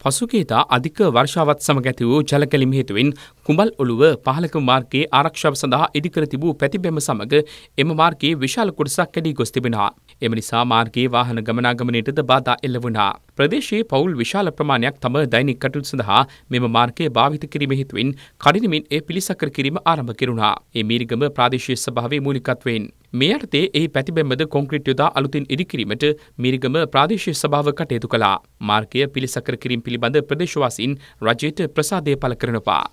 පසුගේතා අධික වර්ෂාවත් සමග ඇති වූ ජලකැලිම හේතුවෙන් කුඹල් ඔළුව පහලක මාර්ගයේ ආරක්ෂාව සඳහා ඉදිකර තිබූ පැතිබැම සමග එම මාර්ගයේ විශාල කොටසක් කැඩී ගොස් තිබෙනවා. එම නිසා මාර්ගයේ වාහන ගමනාගමනයටද බාධා එල්ල වුණා. ප්‍රදේශයේ පවුල් විශාල ප්‍රමාණයක් තම දෛනික කටයුතු සඳහා මෙම මාර්ගය භාවිත කිරීම හේතුවෙන් කඩිනමින් ඒ පිළිසකර කිරීම ආරම්භ කෙරුණා. ඒ මීරිගම ප්‍රාදේශීය සභාවේ මූලිකත්වයෙන් මේ යටතේ එහි පැතිබැම්මද කොන්ක්‍රීට් යොදා අලුතින් ඉදිකිරීමට මීරිගම ප්‍රාදේශීය සභාව කටයුතු කළා. මාර්ගය පිළිසකර කිරීම පිළිබඳ ප්‍රදේශවාසීන් රජයට ප්‍රසාදය පළ කරනවා.